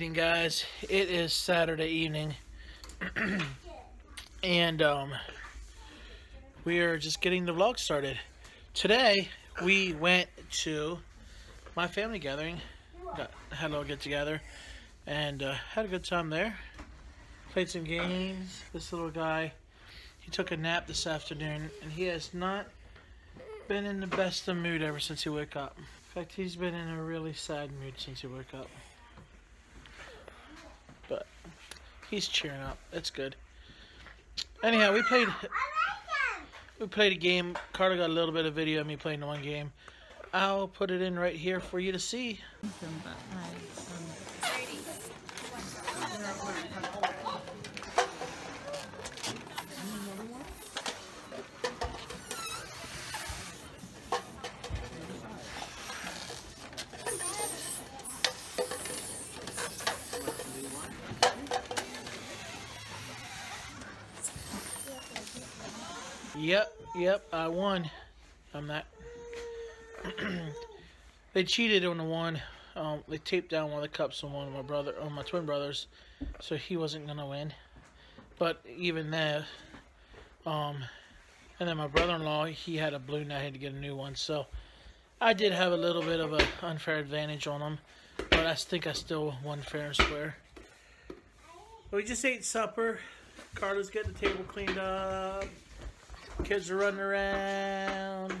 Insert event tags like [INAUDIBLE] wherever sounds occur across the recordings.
Evening, guys. It is Saturday evening, [CLEARS THROAT] and um, we are just getting the vlog started. Today, we went to my family gathering, got, had a little get together, and uh, had a good time there. Played some games. This little guy, he took a nap this afternoon, and he has not been in the best of mood ever since he woke up. In fact, he's been in a really sad mood since he woke up. But he's cheering up. That's good. Anyhow, we played we played a game. Carter got a little bit of video of me playing the one game. I'll put it in right here for you to see. Yep, yep, I won. I'm not. [CLEARS THROAT] they cheated on the one. Um, they taped down one of the cups on one of my brother, on my twin brothers, so he wasn't gonna win. But even there, um, and then my brother-in-law, he had a blue balloon. I had to get a new one, so I did have a little bit of an unfair advantage on him. But I think I still won fair and square. We just ate supper. Carter's getting the table cleaned up. Kids are running around.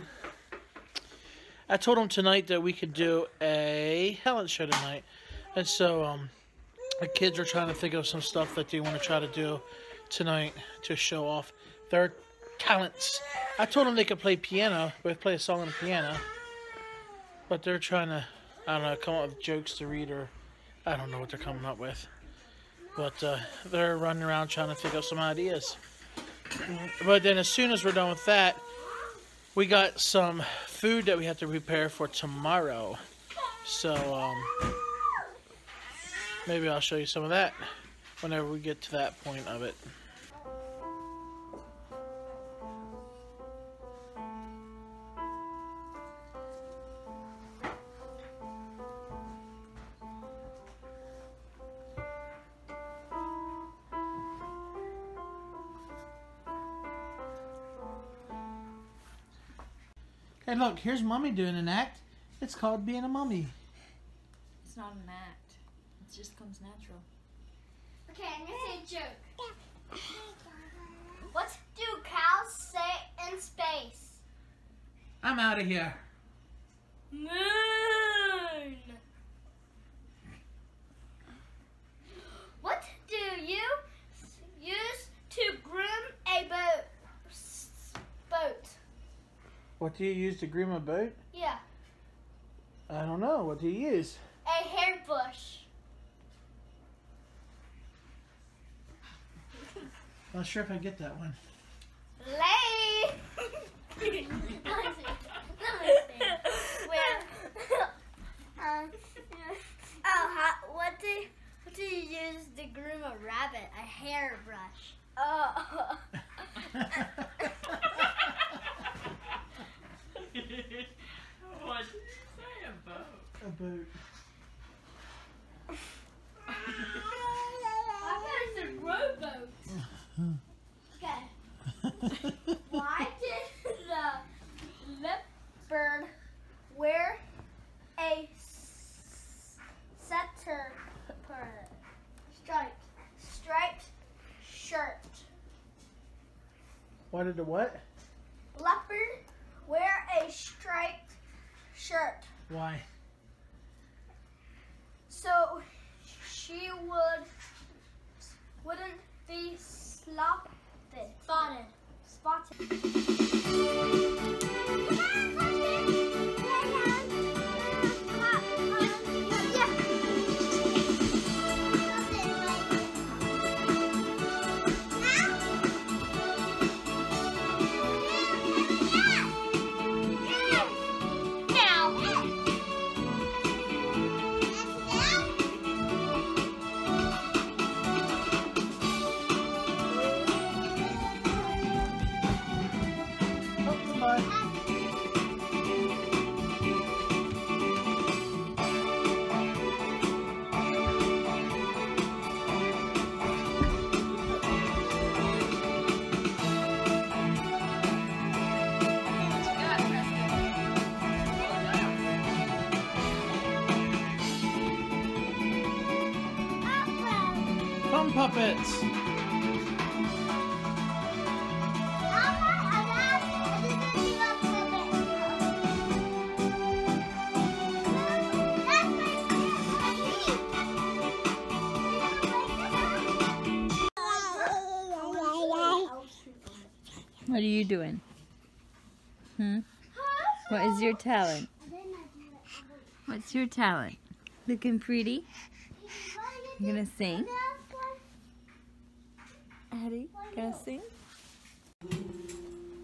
I told them tonight that we could do a Helen show tonight. And so um, the kids are trying to think of some stuff that they want to try to do tonight to show off their talents. I told them they could play piano, but play a song on the piano. But they're trying to, I don't know, come up with jokes to read or I don't know what they're coming up with. But uh, they're running around trying to think of some ideas. But then as soon as we're done with that, we got some food that we have to prepare for tomorrow. So, um, maybe I'll show you some of that whenever we get to that point of it. Hey, look, here's Mummy doing an act. It's called being a mummy. It's not an act. It just comes natural. Okay, I'm gonna say a joke. What do cows say in space? I'm out of here. Moon. What do you use to groom a boat? S- Boat. What do you use to groom a boat? Yeah, I don't know. What do you use? a hairbrush. [LAUGHS] Not sure if I get that one. Lay. Let me see. Let me see. Where? um, oh, how, what do what do you use to groom a rabbit? A hairbrush. Oh. [LAUGHS] [LAUGHS] what did you say about? a boat. [LAUGHS] I thought it's a rowboat. Okay. Why did the leopard wear a setter striped striped shirt? Why did the what? Leopard wear a striped shirt Why? so she would wouldn't be slopped spotted spotted. What are you doing? Hmm? What is your talent? What's your talent? Looking pretty? You gonna sing? Eddie, gonna sing?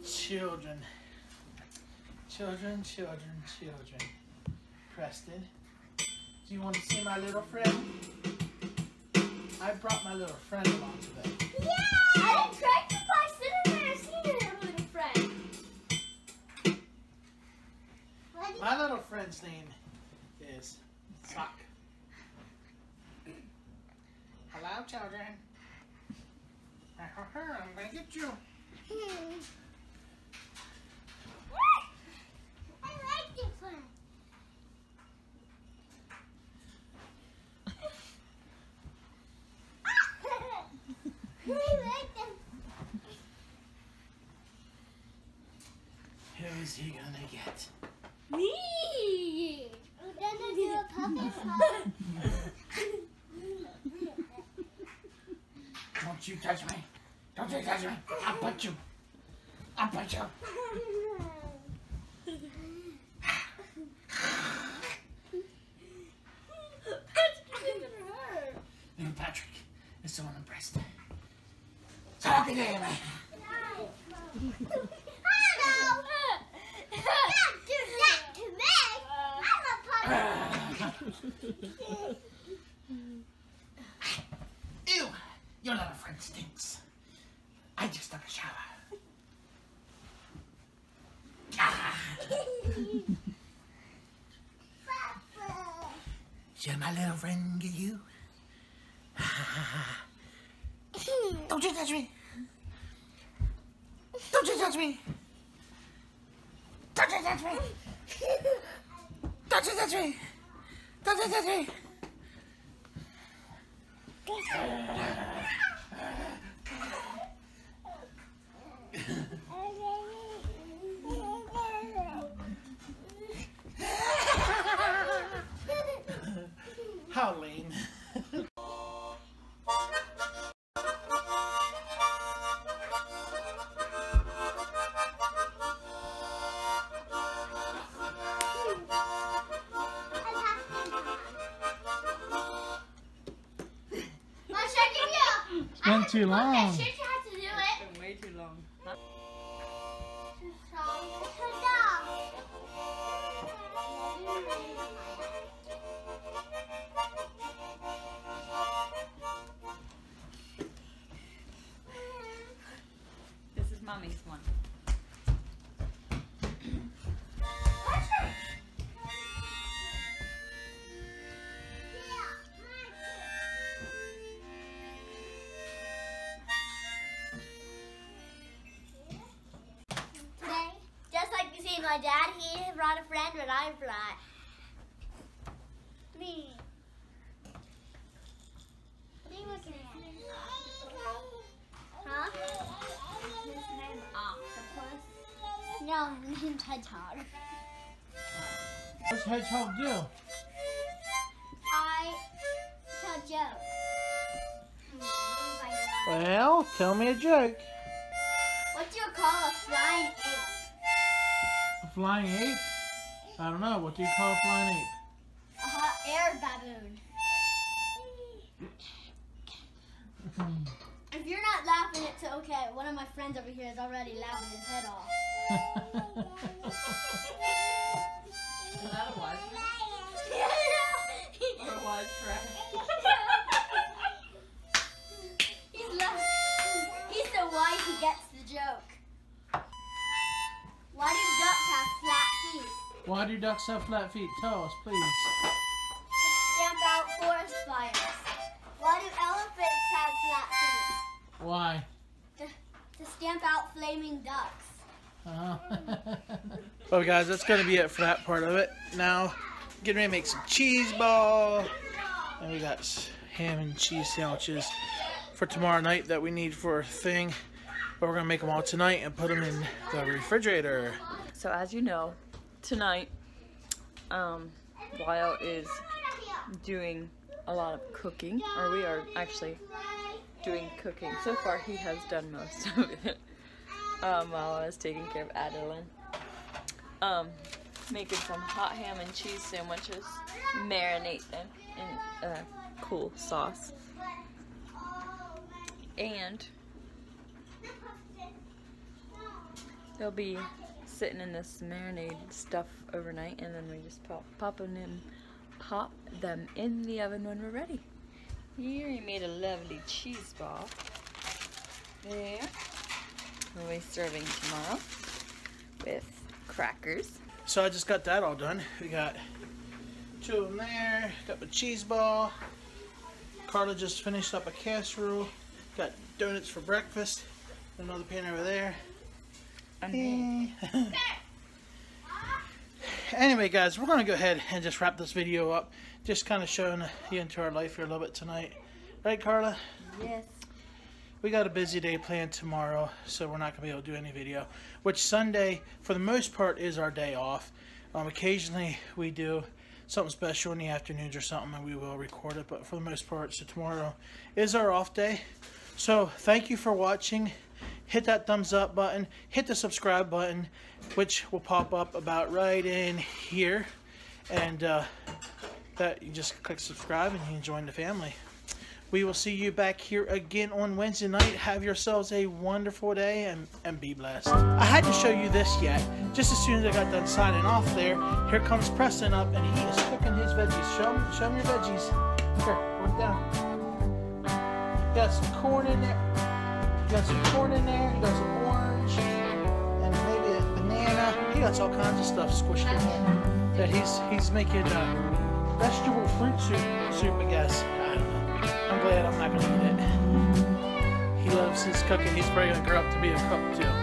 Children. Children, children, children. Preston, do you want to see my little friend? I brought my little friend along today. Yeah! I didn't try to buy sitting there seeing it, little friend. My little friend's name is Sock. Hello, children. I'm gonna get you. I like this one. [LAUGHS] I. Who is he gonna get? Me. I'm gonna do a puppet shop. [LAUGHS] Don't you touch me. You touch me. I'll punch you. I'll punch you. Little Patrick is so unimpressed. Talking to him. That. Ew! Your little friend stinks. I just took a shower. Ah, should my little friend get you? [LAUGHS] Don't you touch me! Don't you touch me! Don't you touch me! Don't you touch me! Don't you touch me! How you? It's been too long. Okay, should to do it? Been way too long. This is mommy's one. My dad, he brought a friend, but I brought me. What are you looking at? Huh? His name Octopus. No, [LAUGHS] his name's Hedgehog. What's Hedgehog do? I tell jokes. Well, tell me a joke. What do you call a flying flying ape? I don't know. What do you call a flying ape? A hot air baboon. [LAUGHS] If you're not laughing, it's okay. One of my friends over here is already laughing his head off. Is that a wise or a wise crap? [LAUGHS] He's laughing. He's so wise he gets the joke. Why do ducks have flat feet? Tell us, please. To stamp out forest fires. Why do elephants have flat feet? Why? To stamp out flaming ducks. Uh-huh. [LAUGHS] well, guys, that's going to be it for that part of it. Now, getting ready to make some cheese ball. And we got ham and cheese sandwiches. for tomorrow night that we need for a thing. But we're gonna make them all tonight and put them in the refrigerator. So as you know, tonight, um, Lyle is doing a lot of cooking, or we are actually doing cooking. So far, he has done most of it. Um, while I was taking care of Adeline. Um, making some hot ham and cheese sandwiches, marinate them in a cool sauce. And there'll be sitting in this marinade stuff overnight and then we just pop, pop them in pop them in the oven when we're ready. Here he made a lovely cheese ball. There. We'll be serving tomorrow with crackers. So I just got that all done. We got two of them there. Got the cheese ball. Carla just finished up a casserole. Got donuts for breakfast. Another pan over there. And [LAUGHS] Anyway, guys, we're going to go ahead and just wrap this video up. Just kind of showing you into our life here a little bit tonight. Right, Carla? yes. We got a busy day planned tomorrow, so we're not going to be able to do any video. Which Sunday, for the most part, is our day off. Um, occasionally, we do something special in the afternoons or something, and we will record it. But for the most part, so tomorrow is our off day. So thank you for watching. Hit that thumbs up button. Hit the subscribe button, which will pop up about right in here. And uh, that you just click subscribe and you can join the family. We will see you back here again on Wednesday night. Have yourselves a wonderful day and, and be blessed. I hadn't show you this yet. Just as soon as I got done signing off there, here comes Preston up and he is cooking his veggies. Show him, show him your veggies. Here, look down. Got some corn in there. He got some corn in there. He got some orange and maybe a banana. He got all kinds of stuff squished in there. That he's he's making uh, vegetable fruit soup, soup I guess. I don't know. I'm glad I'm not gonna eat it. He loves his cooking. He's probably gonna grow up to be a cook too.